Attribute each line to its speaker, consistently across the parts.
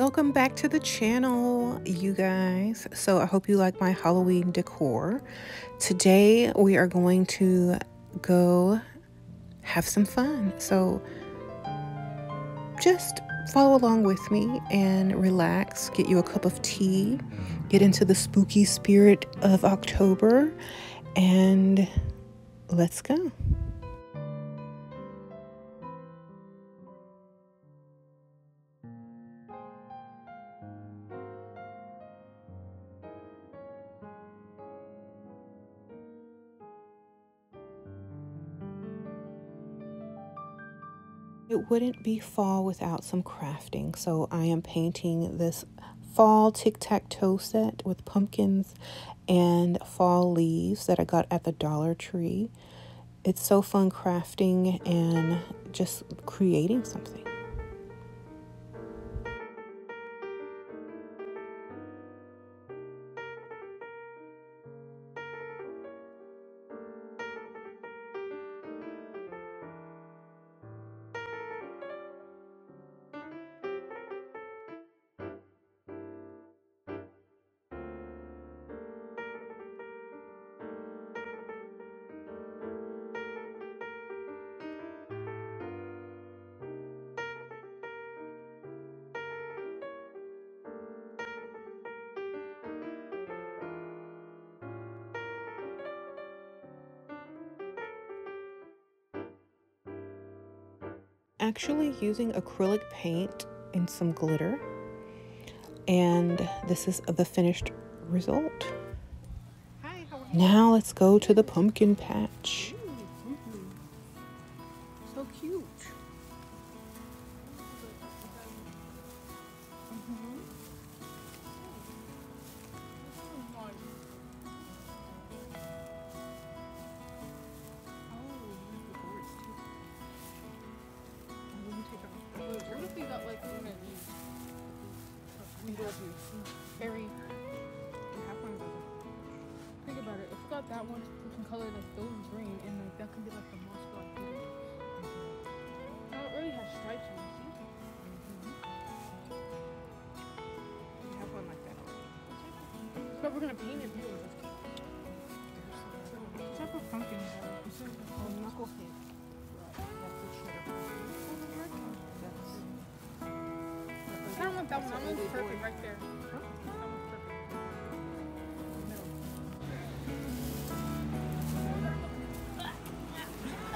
Speaker 1: Welcome back to the channel, you guys. So I hope you like my Halloween decor. Today we are going to go have some fun. So just follow along with me and relax, get you a cup of tea, get into the spooky spirit of October, and let's go. It wouldn't be fall without some crafting. So I am painting this fall tic-tac-toe set with pumpkins and fall leaves that I got at the Dollar Tree. It's so fun crafting and just creating something. Actually using acrylic paint and some glitter. And this is the finished result. Hi, now let's go to the pumpkin patch.
Speaker 2: That one, we can color like those green, and like that could be like the most like. Now it really has stripes on it. See? Mm-hmm.
Speaker 3: We have one like that already.
Speaker 2: But we're gonna paint it blue.
Speaker 3: What type of pumpkin is that? Oh, knucklehead. That's the cheddar pumpkin. That's.
Speaker 2: I don't want that one. That one's perfect right there.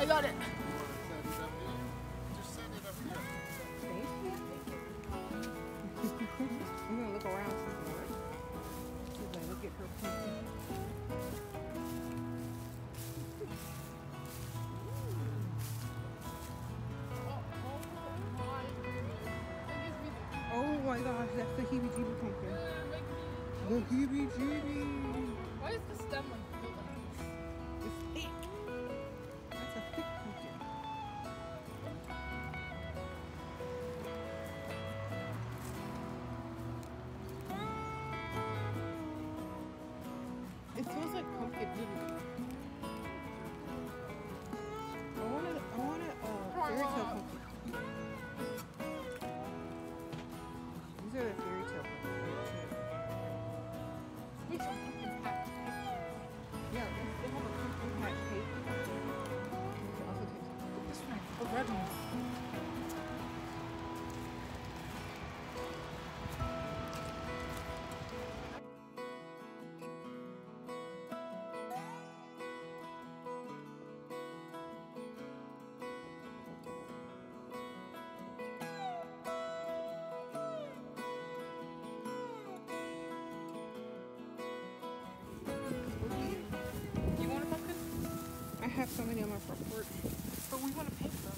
Speaker 2: I got it. Like
Speaker 3: pumpkin have so many on my front porch.
Speaker 2: But we want to paint them.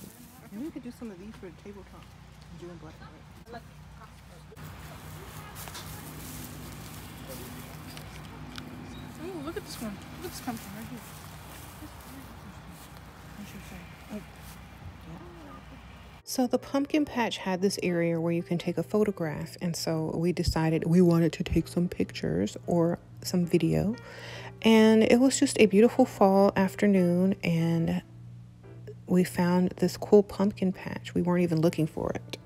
Speaker 3: Maybe we could do some of these for the tabletop. Doing black and white.
Speaker 2: Oh, look at this one. Look at this pumpkin right here. I should say. Oh,
Speaker 1: So the pumpkin patch had this area where you can take a photograph, and so we decided we wanted to take some pictures or some video. And it was just a beautiful fall afternoon, and we found this cool pumpkin patch. We weren't even looking for it.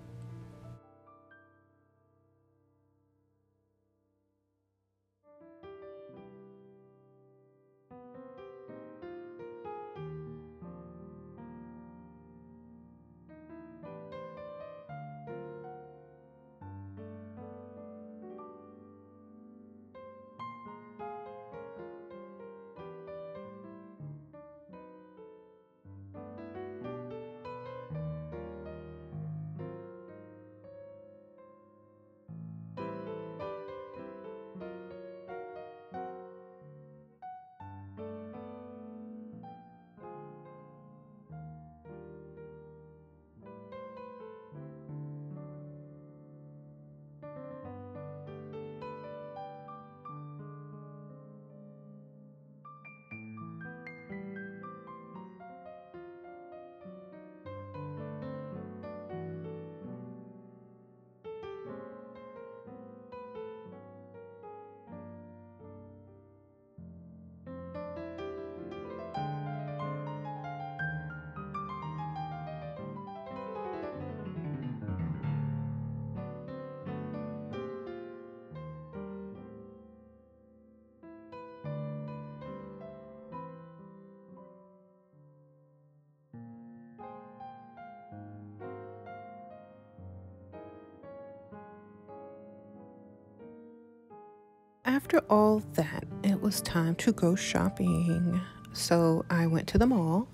Speaker 1: After all that, it was time to go shopping. So I went to the mall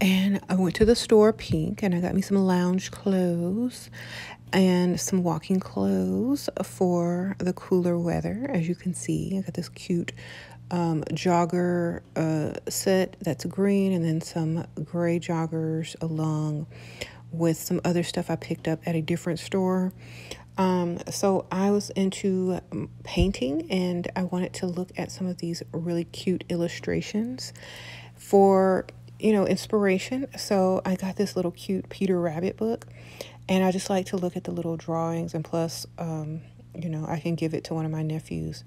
Speaker 1: and I went to the store pink and I got me some lounge clothes and some walking clothes for the cooler weather. As you can see, I got this cute um, jogger uh, set that's green and then some gray joggers along with some other stuff I picked up at a different store. Um, so I was into um, painting and I wanted to look at some of these really cute illustrations for, you know, inspiration. So I got this little cute Peter Rabbit book and I just like to look at the little drawings and plus, um, you know, I can give it to one of my nephews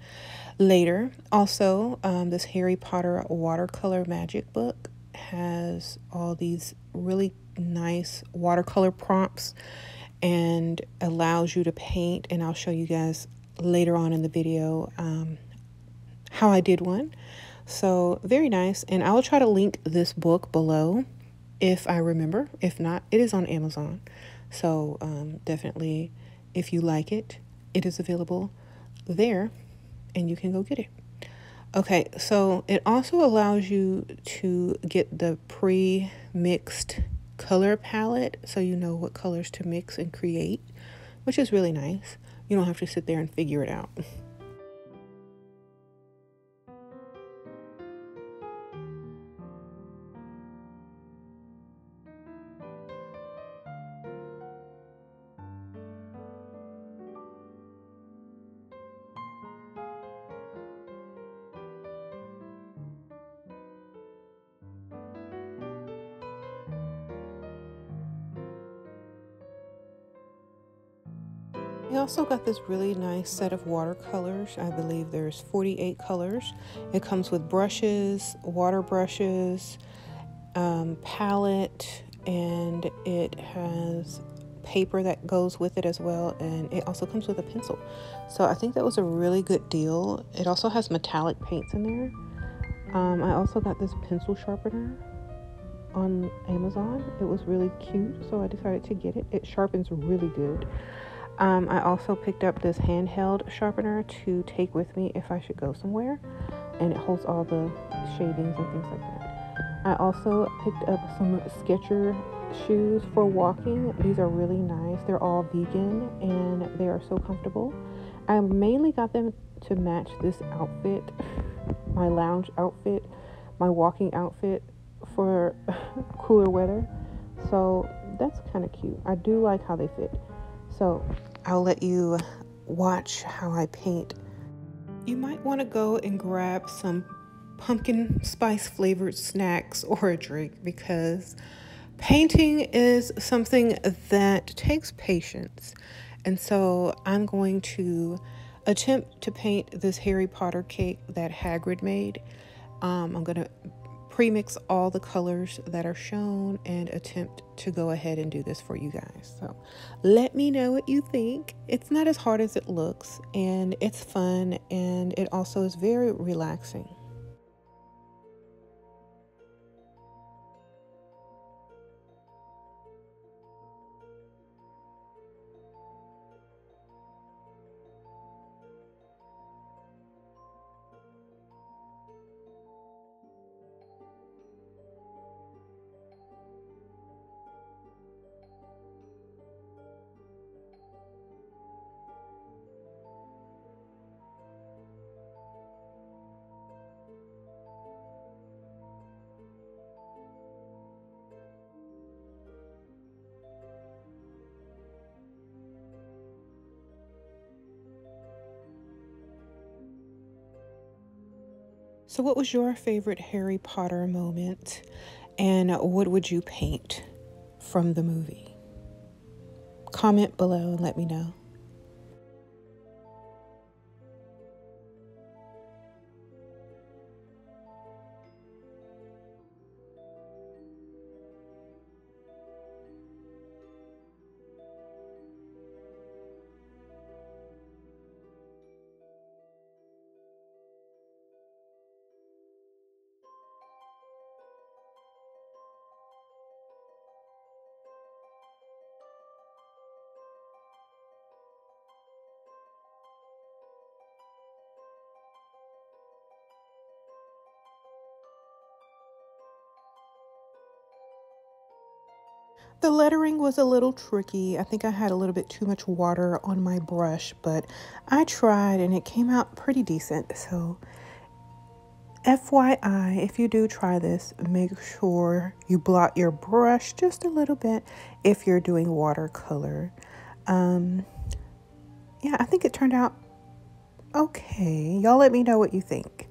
Speaker 1: later. Also, um, this Harry Potter watercolor magic book has all these really nice watercolor prompts and allows you to paint. And I'll show you guys later on in the video um, how I did one. So very nice. And I will try to link this book below if I remember. If not, it is on Amazon. So um, definitely, if you like it, it is available there and you can go get it. Okay, so it also allows you to get the pre-mixed color palette so you know what colors to mix and create, which is really nice. You don't have to sit there and figure it out. also got this really nice set of watercolors. I believe there's 48 colors. It comes with brushes, water brushes, um, palette, and it has paper that goes with it as well. And it also comes with a pencil. So I think that was a really good deal. It also has metallic paints in there. Um, I also got this pencil sharpener on Amazon. It was really cute, so I decided to get it. It sharpens really good. Um, I also picked up this handheld sharpener to take with me if I should go somewhere, and it holds all the shavings and things like that. I also picked up some Sketcher shoes for walking. These are really nice. They're all vegan and they are so comfortable. I mainly got them to match this outfit, my lounge outfit, my walking outfit for cooler weather. So that's kind of cute. I do like how they fit. So I'll let you watch how I paint. You might want to go and grab some pumpkin spice flavored snacks or a drink because painting is something that takes patience. And so I'm going to attempt to paint this Harry Potter cake that Hagrid made. Um, I'm going to premix all the colors that are shown and attempt to go ahead and do this for you guys. So let me know what you think. It's not as hard as it looks and it's fun and it also is very relaxing. So, what was your favorite Harry Potter moment, and what would you paint from the movie? Comment below and let me know. The lettering was a little tricky. I think I had a little bit too much water on my brush, but I tried and it came out pretty decent. So, FYI, if you do try this, make sure you blot your brush just a little bit if you're doing watercolor. Um, yeah, I think it turned out okay. Y'all let me know what you think.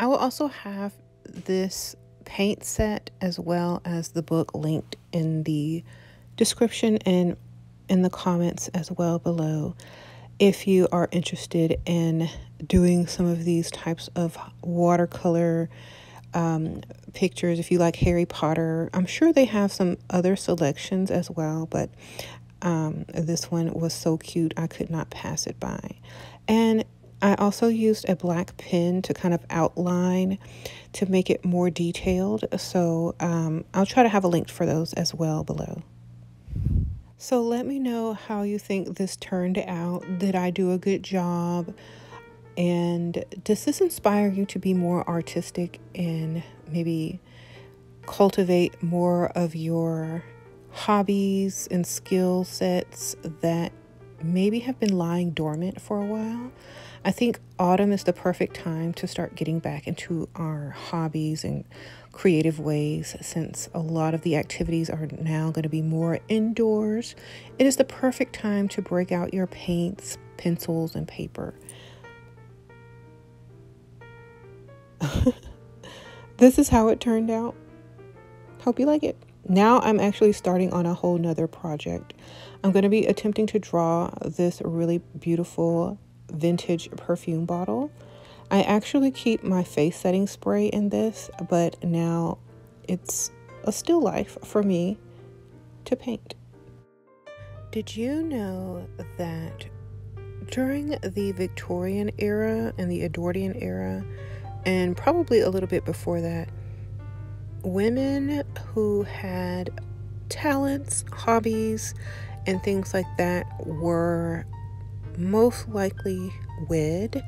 Speaker 1: I will also have this paint set as well as the book linked in the description and in the comments as well below. If you are interested in doing some of these types of watercolor um, pictures if you like harry potter i'm sure they have some other selections as well but um, this one was so cute i could not pass it by. And I also used a black pen to kind of outline to make it more detailed. So um, I'll try to have a link for those as well below. So let me know how you think this turned out. Did I do a good job? And does this inspire you to be more artistic and maybe cultivate more of your hobbies and skill sets that maybe have been lying dormant for a while? I think autumn is the perfect time to start getting back into our hobbies and creative ways since a lot of the activities are now going to be more indoors. It is the perfect time to break out your paints, pencils, and paper. this is how it turned out. Hope you like it. Now I'm actually starting on a whole nother project. I'm going to be attempting to draw this really beautiful vintage perfume bottle. I actually keep my face setting spray in this, but now it's a still life for me to paint. Did you know that during the Victorian era and the Edwardian era, and probably a little bit before that, women who had talents, hobbies, and things like that were most likely wed.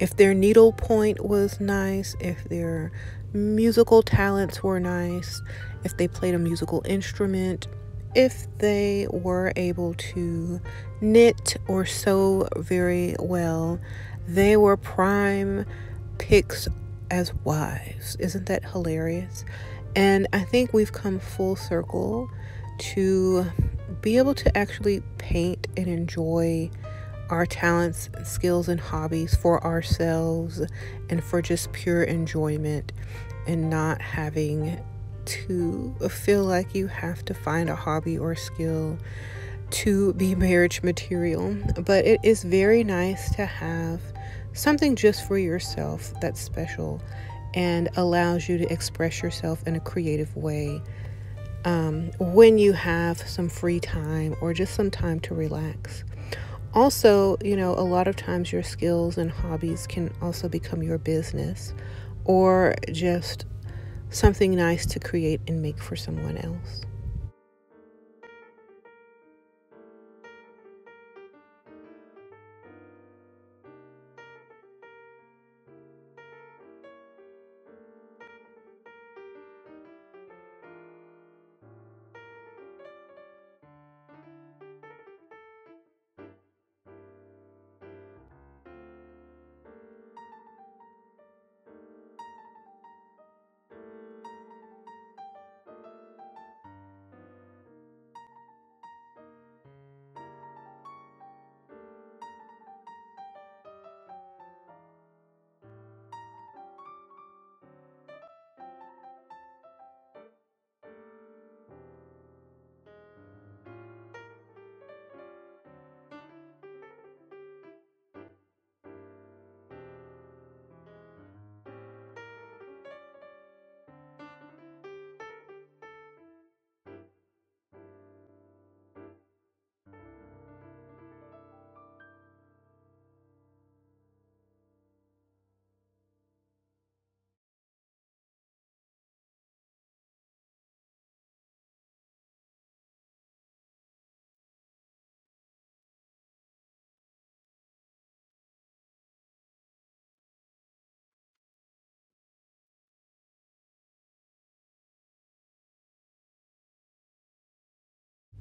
Speaker 1: If their needlepoint was nice, if their musical talents were nice, if they played a musical instrument, if they were able to knit or sew very well, they were prime picks as wives. Isn't that hilarious? And I think we've come full circle to be able to actually paint and enjoy our talents, skills, and hobbies for ourselves and for just pure enjoyment and not having to feel like you have to find a hobby or skill to be marriage material. But it is very nice to have something just for yourself that's special and allows you to express yourself in a creative way um, when you have some free time or just some time to relax also, you know, a lot of times your skills and hobbies can also become your business or just something nice to create and make for someone else.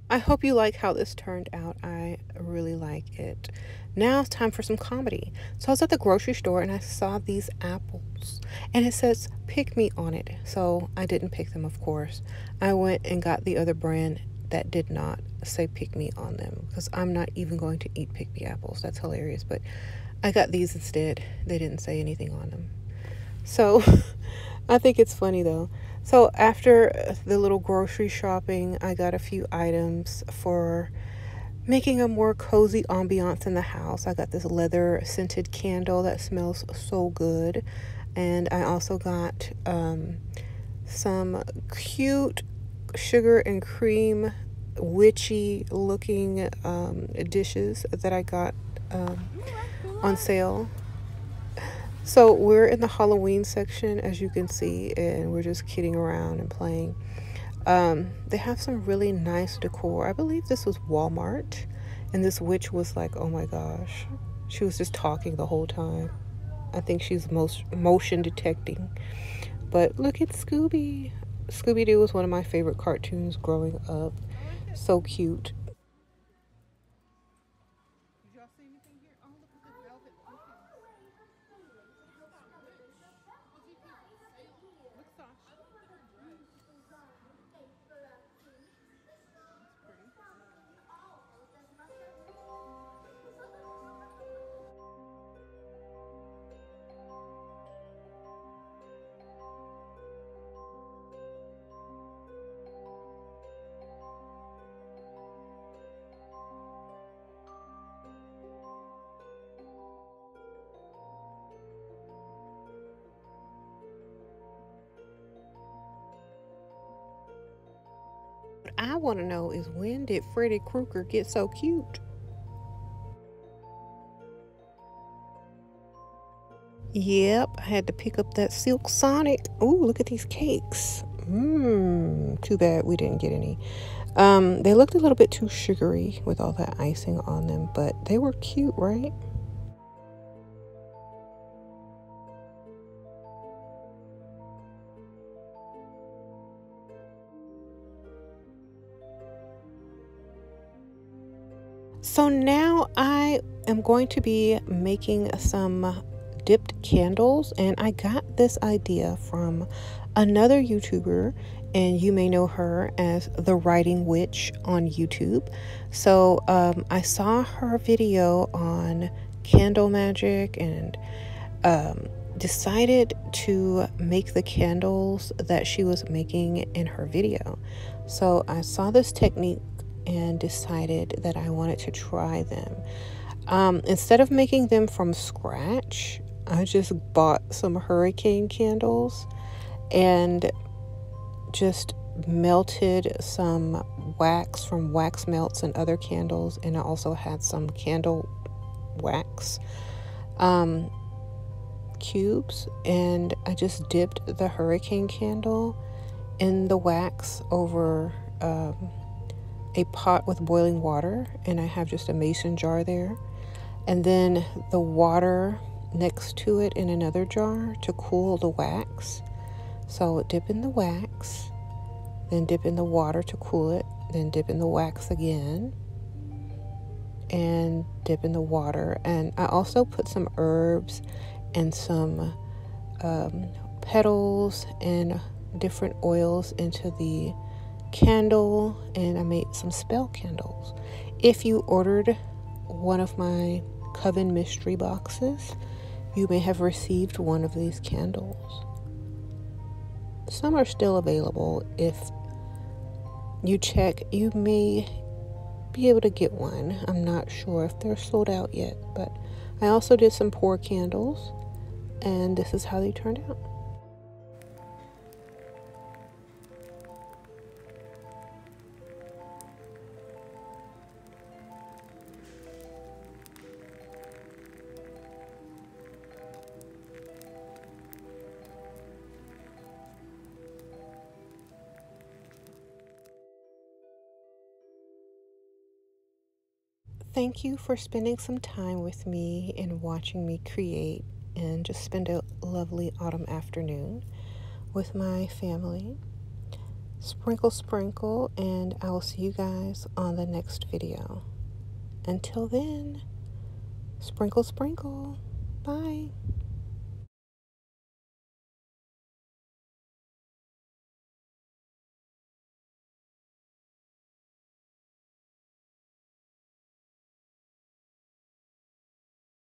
Speaker 1: I hope you like how this turned out. I really like it. Now it's time for some comedy. So I was at the grocery store and I saw these apples and it says pick me on it. So I didn't pick them, of course. I went and got the other brand that did not say pick me on them because I'm not even going to eat pick me apples. That's hilarious. But I got these instead. They didn't say anything on them. So I think it's funny though. So after the little grocery shopping, I got a few items for making a more cozy ambiance in the house. I got this leather scented candle that smells so good. And I also got um, some cute sugar and cream witchy looking um, dishes that I got um, on sale. So we're in the Halloween section, as you can see, and we're just kidding around and playing. Um, they have some really nice decor. I believe this was Walmart, and this witch was like, oh my gosh, she was just talking the whole time. I think she's most motion detecting. But look at Scooby. Scooby Doo was one of my favorite cartoons growing up. So cute. I want to know is when did Freddy Krueger get so cute? Yep, I had to pick up that Silk Sonic. Ooh, look at these cakes. Mmm, too bad we didn't get any. Um, they looked a little bit too sugary with all that icing on them, but they were cute, right? So now I am going to be making some dipped candles, and I got this idea from another YouTuber, and you may know her as the Writing Witch on YouTube. So um, I saw her video on candle magic and um, decided to make the candles that she was making in her video. So I saw this technique and decided that I wanted to try them. Um, instead of making them from scratch, I just bought some hurricane candles and just melted some wax from wax melts and other candles, and I also had some candle wax um, cubes, and I just dipped the hurricane candle in the wax over. Um, a pot with boiling water, and I have just a mason jar there. And then the water next to it in another jar to cool the wax. So dip in the wax, then dip in the water to cool it, then dip in the wax again, and dip in the water. And I also put some herbs and some um, petals and different oils into the candle and I made some spell candles. If you ordered one of my Coven mystery boxes, you may have received one of these candles. Some are still available. If you check, you may be able to get one. I'm not sure if they're sold out yet, but I also did some pour candles, and this is how they turned out. Thank you for spending some time with me and watching me create and just spend a lovely autumn afternoon with my family. sprinkle, sprinkle, and I will see you guys on the next video. Until then, sprinkle, sprinkle. Bye.